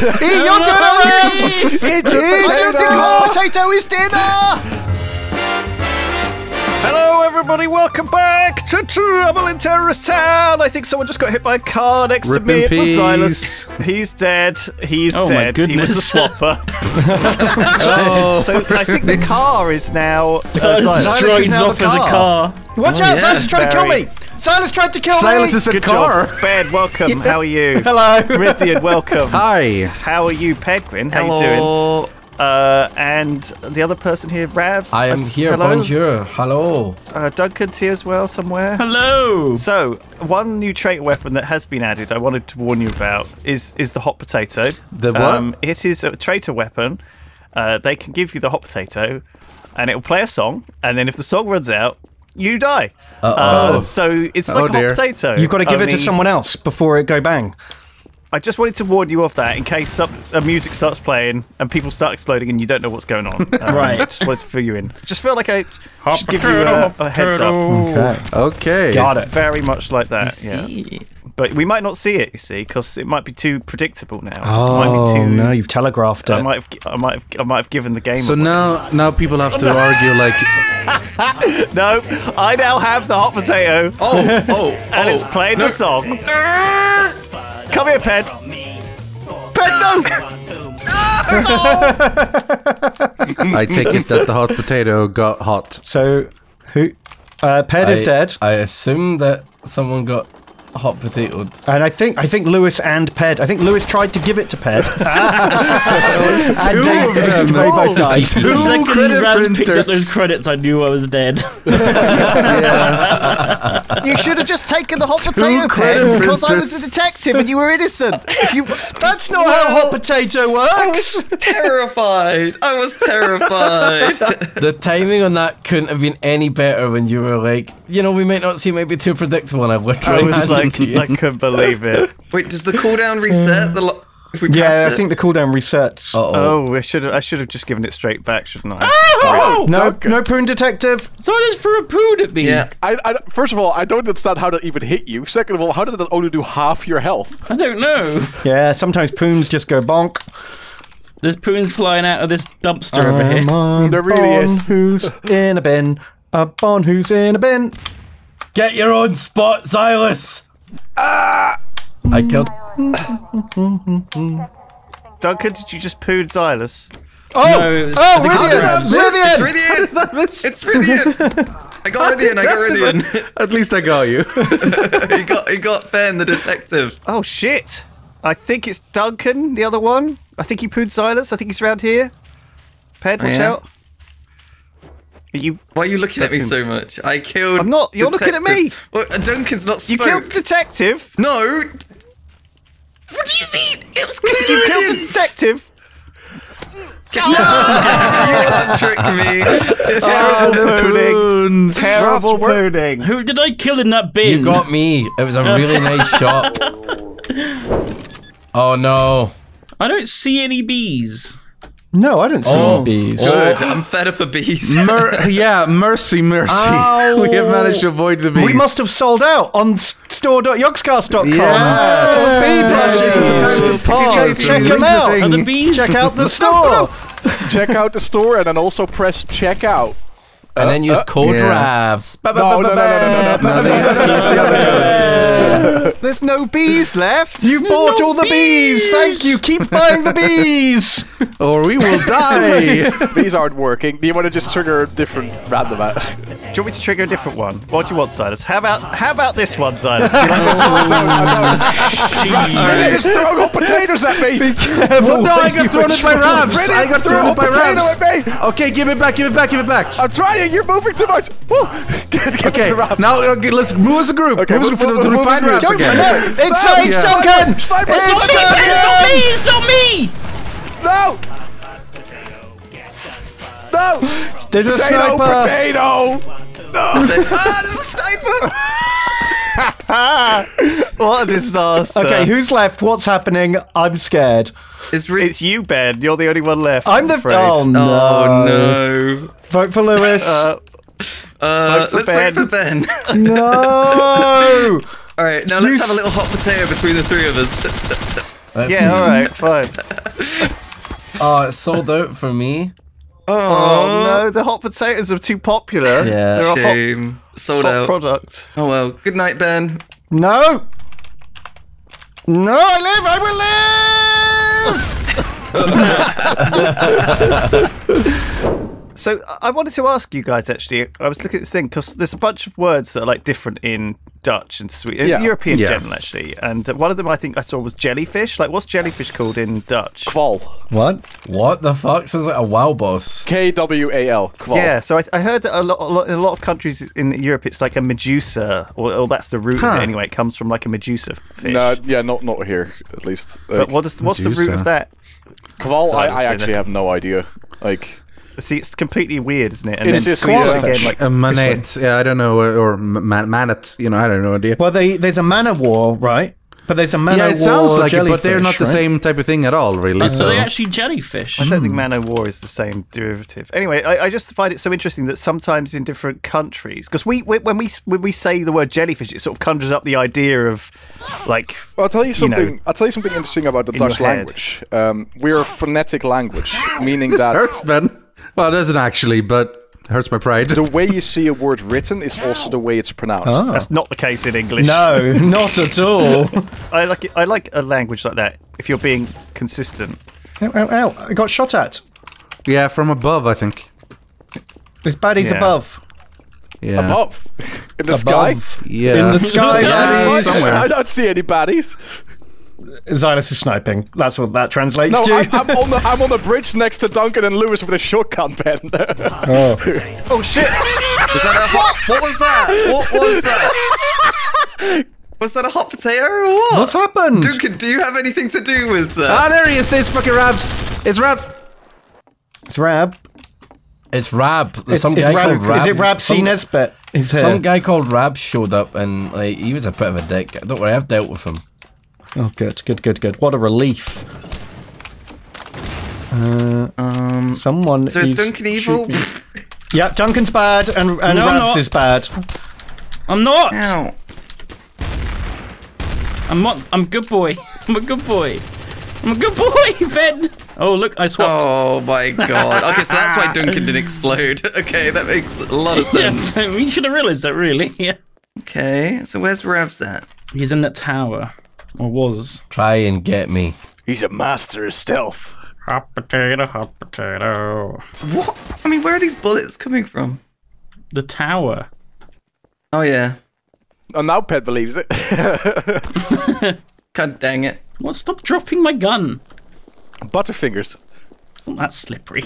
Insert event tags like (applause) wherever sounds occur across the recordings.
You're dinner, Ravs! It's Eating hot potato is dinner! Hello, everybody. Welcome back to Trouble in Terrorist Town. I think someone just got hit by a car next Rip to me. It was. Zylus. He's dead. He's Oh my dead. He was a swapper. (laughs) (laughs) Oh. so I think the car is now. So Uh, Zylus Zylus. drives is now off the as a car. Oh, Watch out! yeah. Zylus tried to kill me! Zylus tried to kill Zylus me! is a Good car. job. Ben, welcome. How are you? (laughs) Hello. Rythian, welcome. Hi. How are you, Pedguin? How are you doing? Uh, and the other person here, Ravs. I am here. Hello. Bonjour. Hello. Uh, Duncan's here as well somewhere. Hello. So, one new trait weapon that has been added, I wanted to warn you about, is is the hot potato. The what? Um, it is a traitor weapon. Uh, they can give you the hot potato, and it will play a song, and then if the song runs out, you die. Uh, so it's like Oh, a dear. hot potato. You've got to give it to someone else before it go bang. I just wanted to warn you of that in case some uh, music starts playing and people start exploding and you don't know what's going on. (laughs) Um, Right. Just wanted to fill you in. Just feel like I Hot should give you a, a heads up. potato. Okay. Got It's it. very much like that. Yeah. See. But we might not see it, you see, because it might be too predictable now. it might be Oh, too, no, you've telegraphed I it. might have, I might have, I might have given the game. So away. now, now people have to argue like, (laughs) no, I now have the hot potato, Oh, oh, (laughs) and oh. it's playing the song. Come here, Ped. Ped, no! (laughs) I take it that the hot potato got hot. So, who? Uh, Ped is dead, I assume that someone got hot potatoed. and I think I think Lewis and Ped. I think Lewis tried to give it to Ped. (laughs) (laughs) and they, of them. they both died. The second credit Ravs picked up those credits, I knew I was dead. (laughs) You should have just taken the hot potato, credit Ped, because I was a detective and you were innocent. If you, (laughs) That's not how hot potato works. terrified. I was terrified. (laughs) The timing on that couldn't have been any better when you were like, you know, we might not see, it might be too predictable. And I I literally was handed like, it to. I couldn't believe it. Wait, does the cooldown reset? The lo- if we Yeah. I think the cooldown resets. Uh-oh. Oh, I should have, I should have just given it straight back, shouldn't I? Oh! no, no poon detective. Zylus for a pood at me. Yeah. I, I, first of all, I don't understand how that even hit you. Second of all, how did that only do half your health? I don't know. Yeah, sometimes poons just go bonk. There's poons flying out of this dumpster over I'm here. on There really bon is. who's in a bin. A bon who's in a bin. Get your own spot, Zylus! Ah! I killed. (laughs) Duncan, did you just poo Zylus? Oh, No, oh, it's- oh, I think Rythian! it's Rythian! Rythian! it's Rythian! I got Rythian, I got Rythian. (laughs) At least I got you. (laughs) he got he got Ben, the detective. Oh shit! I think it's Duncan, the other one. I think he pooed Zylus. I think he's around here. Ped, watch oh, yeah? out. Are you? Why are you looking at me so much? I killed. I'm not- you're looking at me. Well, Duncan's not You killed the detective. No. What do you mean? It was clearly You killed the Rythian. detective. Oh. (laughs) you can't trick me. Oh, terrible pooning. Terrible Ross, we're- pooning. Who did I kill in that bin? You got me. It was a really nice (laughs) shot. Oh no. I don't see any bees. No, I didn't see Oh. bees. Oh. Good. I'm fed up of bees. Mer- (laughs) yeah, mercy, mercy. Ow. (laughs) we have managed to oh. avoid the bees. We must have sold out on s- store.yogscast.com. Yeah. Bee brushes. Time to pause Check and them out. the bees? Check out the store. check out the store and then also press check out. And then use code yeah. RAVs. No, no, no, no, no, no, no, No, they have to use the other codes. There's no bees left. You've bought all the bees. Thank you. Keep buying the bees. Or we will die. These aren't working. Do you want to just trigger a different random ad? Do you want me to trigger a different one? What do you want, Zylus? How about how about this one, Zylus? Do you like this one? Freddy just throwing hot potatoes at me! well, no, I got thrown at by Ravs. Freddy, I got throw thrown a at by potato Ravs. at me! Okay, give it back, give it back, give it back. I'm trying, you're moving too much! Woo! (laughs) Get, get Okay, now okay, let's move as a group. Okay, move a move- move- move as Ravs a again. No, it's, No, it's yeah. Duncan. It's not me! It's not me! It's not me! No! No! There's a Potato, sniper. potato! (laughs) ah, there's a sniper. (laughs) What a disaster. Okay, who's left? What's happening? I'm scared. It's Rit- It's you, Ben. You're the only one left. I'm the. afraid. Oh no. Oh no. Vote for Lewis. Uh, Uh, for let's Ben. wait for Ben. (laughs) (laughs) no. All right, now let's have a little hot potato between the three of us. Let's Yeah, all right, fine. (laughs) Oh, it's sold out for me. Oh no, the hot potatoes are too popular. Yeah. they're a hot, Shame. Sold hot out. product. oh well. Good night, Ben. No! No, I live! I will live! (laughs) (laughs) So I- I wanted to ask you guys actually. I was looking at this thing because there's a bunch of words that are like different in Dutch and Swedish, Yeah. European Yeah. general actually. And uh, one of them I think I saw was jellyfish. Like, what's jellyfish called in Dutch? Kval. What? What the fuck? Sounds like a wow boss. K W A L. Kval. Yeah, so I, I heard that a lot, a lot in a lot of countries in Europe, it's like a medusa, or, or that's the root of Huh. it anyway. It comes from like a medusa fish. No, yeah, not not here at least. but Like, what is what's the root of that? Kval, Sorry, I, I actually that. have no idea. Like, See, it's completely weird, isn't it? And It's then just Swedish jellyfish. again, like A manet, yeah, I don't know, or man, manet, you know, I don't know idea. Well, they, there's a man of war, right? But there's a mana yeah, war it sounds like it, but they're not jellyfish, the right? same type of thing at all, really. Are so they actually jellyfish? I don't Hmm. think Man o' War is the same derivative. Anyway, I, I just find it so interesting that sometimes in different countries, because we, we when we when we say the word jellyfish, it sort of conjures up the idea of like I'll tell you You know, something. I'll tell you something interesting about the in Dutch language. Um, we're a phonetic language, (laughs) meaning this that hurts, Ben. Well, it doesn't actually, but it hurts my pride. the way you see a word written is also the way it's pronounced. Oh. that's not the case in English. No, (laughs) not at all. (laughs) I like it, I like a language like that if you're being consistent. ow, ow, ow. I got shot at. Yeah, from above, I think. There's baddies Yeah. above. Yeah. Above, (laughs) in the sky. Yeah. In the sky, Yeah, baddies. somewhere. I don't see any baddies. Zylus is sniping. That's what that translates No, to. I'm, I'm on the I'm on the bridge next to Duncan and Lewis with a shotgun pen. (laughs) oh. (laughs) Oh shit! Was that a hot? What was that? What was that? Was that a hot potato or what? What's happened? Duncan, do you have anything to do with that? Ah, there he is. There's fucking Rabs. It's Rab. It's Rab. It's Rab. There's some it's guy Rab. called Rab. Is it Rab C. Some- Nesbitt? He's here. Some guy called Rab showed up and like he was a bit of a dick. Don't worry, I've dealt with him. Oh, good, good, good, good. What a relief. Uh, Um. someone. So is is Duncan evil? shooting- Yeah, Duncan's bad and, and No, Rabs not. is bad. I'm not. Ow. I'm not. I'm a good boy. (laughs) I'm a good boy. I'm a good boy, (laughs) Ben. Oh look, I swapped. Oh my god. Okay, so that's why Duncan didn't explode. (laughs) Okay, that makes a lot of sense. yeah, we should have realised that, really. Yeah. Okay, so where's Ravs at? He's in that tower, or was. Try and get me. He's a master of stealth. Hot potato, hot potato. What? I mean, where are these bullets coming from? The tower. Oh yeah. And now Ped believes it. God dang it. What? Stop dropping my gun. Butterfingers. It's not that slippery.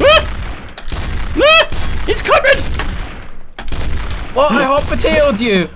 Ah! Ah! It's coming! What? I hot potatoed you.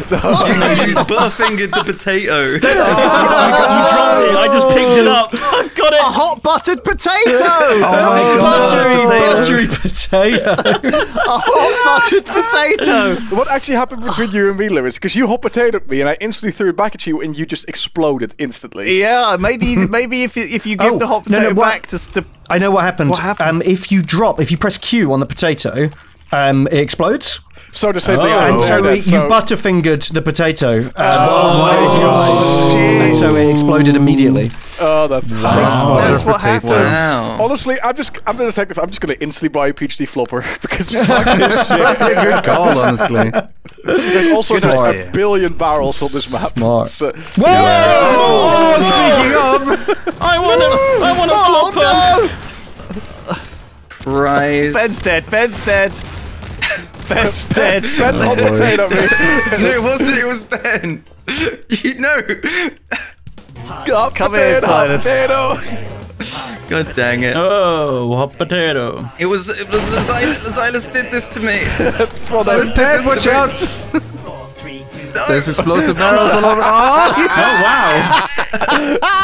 (laughs) (laughs) you you butterfingered the potato. (laughs) You dropped it. I just picked it up. I've got it. A hot buttered potato! Oh my buttery, God. buttery Buttery potato. a hot buttered potato! What actually happened between you and me, Lewis? Because you hot potatoed me and I instantly threw it back at you and you just exploded instantly. Yeah, maybe maybe if you, if you give Oh, the hot no, no, potato what- back to, to I know what happened. What happened? Um, if you drop, if you press Q on the potato, um, it explodes. So the same thing Oh. happened And so then, it, so- you butterfingered the potato. Um, Oh, and so it exploded immediately. Oh, that's That's what happened. Wow. Honestly, I'm just I'm the detective. I'm just gonna instantly buy a PhD flopper (laughs) because fuck this (laughs) shit. Good call, honestly. There's also Good just idea. a billion barrels on this map. Smart. So- Whoa! Speaking of, I want to. I want Oh, a flopper. Christ. Ben's dead. Ben's dead. Ben's dead. Ben's hot oh, potato me. (laughs) no, it wasn't. It was Ben. (laughs) You know. Hot Come potato, hot Zylus. potato. God dang it. Oh, hot potato. It was. It was Zylus, Zylus did this to me. (laughs) Well, Zylus then, did this Watch to me. out! There's explosive barrels all over. Oh! (laughs) Oh wow. (laughs)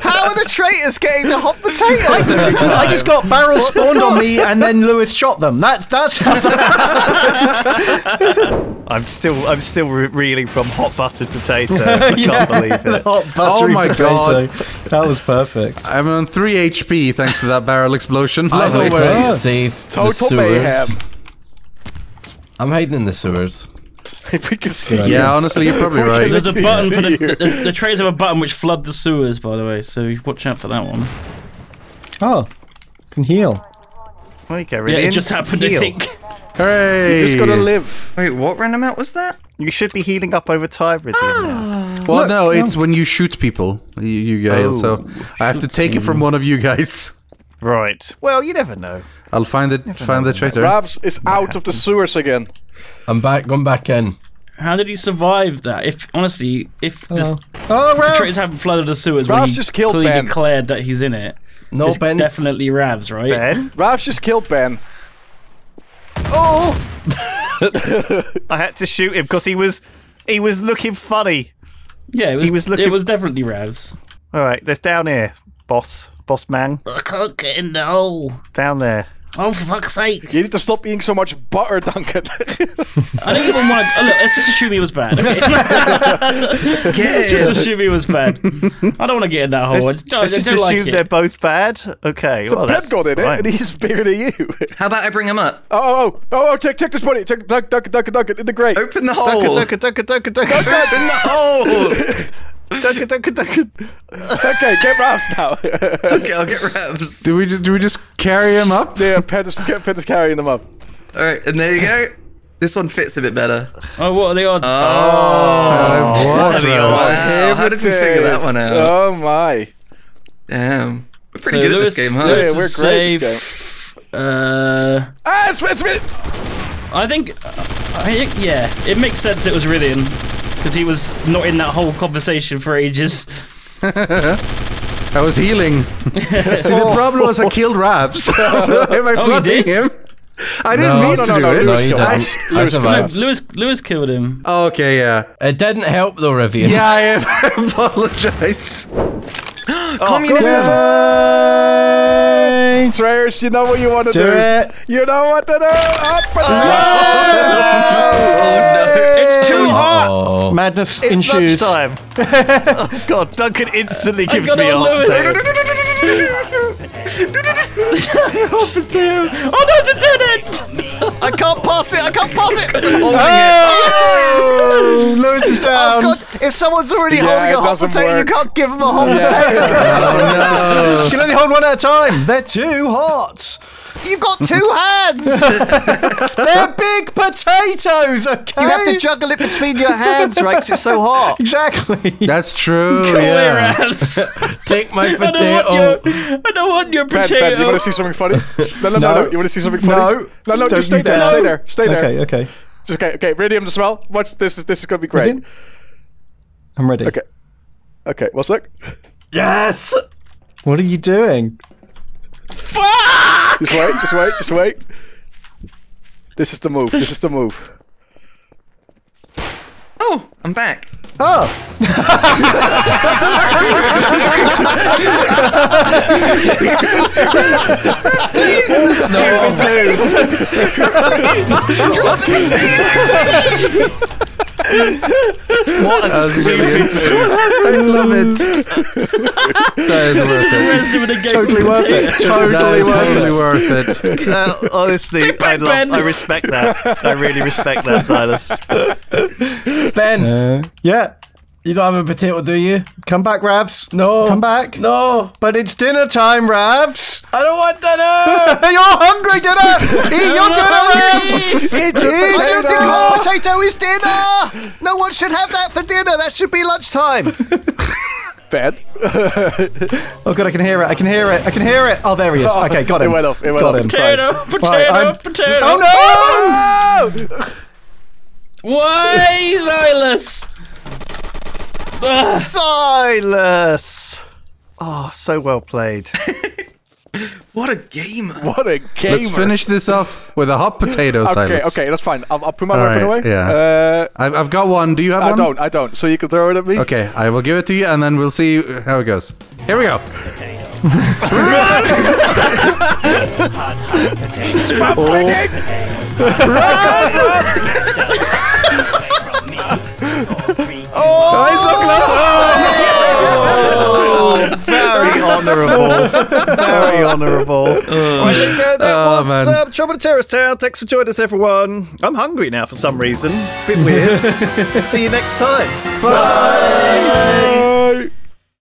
How are the traitors getting the hot potato? I just got barrels spawned on me, and then Lewis shot them. That's that's. (laughs) I'm still I'm still re- reeling from hot buttered potato. I can't believe it. Hot buttery Oh my potato. God. That was perfect. I'm on 3 HP thanks to that barrel explosion. I know Lovely. where it's safe. Total the sewers. mayhem. I'm hiding in the sewers. (laughs) If we can see Yeah, you. honestly, you're probably (laughs) right. There's a button for the, you? the, the trays have a button which flood the sewers, by the way. So watch out for that one. Oh, can heal. There you go, Yeah, it just happened. I Heal. think. Hooray! You just gotta live. Wait, what random out was that? You should be healing up over time, Rythian. now. Ah. Well, Look, no, no. it's when you shoot people, you, you guys. Oh. So I have to take it from one of you guys. Right. Well, you never know. I'll find it. Find the traitor. Ravs is out of the sewers again. I'm back, going back in. How did he survive that? If honestly, if the Oh, traitors Ralph! haven't flooded the sewers, when Rav's just killed clearly Ben. declared that he's in it, No, it's Ben. definitely Ravs, right? Ben? Ravs just killed Ben. Oh! (laughs) I had to shoot him because he was he was looking funny. Yeah, it was. was looking- It was definitely Ravs. All right, there's down here, boss, boss man, I can't get in the hole. down there. Oh, for fuck's sake. You need to stop eating so much butter, Duncan. (laughs) I don't even want to. Oh, look, let's just assume he was bad. Okay? (laughs) let's just assume he was bad. I don't want to get in that hole. I just, I Let's just assume like they're both bad. Okay, so well, Ben that's got in it, fine. and he's bigger than you. How about I bring him up? Oh, oh, oh, oh, oh take, take this money. Take, Duncan, Duncan, Duncan, Duncan, in the grate. Open the hole. Duncan, Duncan, Duncan, Duncan, Duncan, Open the hole. (laughs) Duncan, Duncan, Duncan. Okay, get Ravs now. (laughs) okay, I'll get Ravs. Do we just do we just carry him up? yeah, Ped is, Ped carrying them up. All right, and there you go. This one fits a bit better. Oh, what are the odds? Uh, what? are the Ralph? Wow, how did we figure that one out? Oh my. Damn, we're pretty So good Lewis- at this game, huh? Lewis Yeah, we're is great at this safe. Uh, Ah, it's, it's me. I think, I think, yeah, it makes sense. It was Rythian because he was not in that whole conversation for ages. (laughs) I was healing. (laughs) See, the oh. problem was I killed Ravs. (laughs) Am I Oh, did? him? I didn't No, mean no, to no, do no, it. No, Lewis you killed didn't. him. I Lewis survived. Lewis, Lewis killed him. Oh, okay, yeah. It didn't help though, Rythian. Yeah, I apologize. (gasps) Oh, Communism. Trayers, you know what you want to do. Do it. You know what to do. Up and It's too oh. hot. Oh. Madness in It's shoes. lunchtime. (laughs) oh God, Duncan instantly I gives got me a on hot Lewis. potato. Hot potato. Oh no, just did it! I can't pass it. I can't pass it. Oh, Lewis is Oh down. God! If someone's already Yeah, holding it a hot doesn't potato, work. you can't give them a hot You oh, (laughs) can only hold one at a time. They're too hot. Potato. You've got two hands. (laughs) They're big potatoes. Okay. you have to juggle it between your hands, right? 'cause it's so hot. exactly. That's true. (laughs) Go away, yeah. Ravs. Take my (laughs) I don't potato. want your, I don't want your potato. Ben, you want to see something funny? No, no, no, No. no. You want to see something funny? No. no, no. Don't Just stay there. dare. Stay there. Stay there. Okay, okay. Just, okay, okay. Radium as well. Watch this. Is this is gonna be great. Radium? I'm ready. Okay. Okay. One sec. Yes. What are you doing? Just wait. Just wait. Just wait. This is the move. This is the move. Oh, I'm back. Oh, (laughs) (laughs) What a stupid. I love it. that is worth it. Rest of it again. totally worth it. Totally totally worth worth it. (laughs) Uh, honestly, I, love, Ben. I respect that. I really respect that, Zylus. Ben. Uh, yeah. You don't have a potato, do you? Come back, Ravs. No. Come back. No. But it's dinner time, Ravs. I don't want dinner. (laughs) You're hungry, dinner. Eat (laughs) your dinner, Ravs. Eat your I don't think hot potato. potato is dinner. No one should have that for dinner. That should be lunchtime. (laughs) Ben. Oh god, I can hear it. I can hear it. I can hear it. Oh, there he is. Okay, got him. It went off. It went got off. him. It's fine. Potato, potato, Right, potato. Oh no! Why, Zylus? Ugh. (laughs) Zylus. Oh, so well played. (laughs) What a gamer. What a gamer. Let's finish this off with a hot potato, Okay, Zylus. okay, that's fine. I'll, I'll put my All weapon right, away. yeah. Uh, I've, I've got one. Do you have I one? I don't. I don't. So you can throw it at me. Okay, I will give it to you, and then we'll see how it goes. Here we go. Stop (laughs) clicking. Oh, (laughs) very honourable. Very honourable. right, there you go. That Oh, was man. uh, Trouble in Terrorist Town. Thanks for joining us, everyone. I'm hungry now for some reason. Bit weird. (laughs) See you next time. Bye.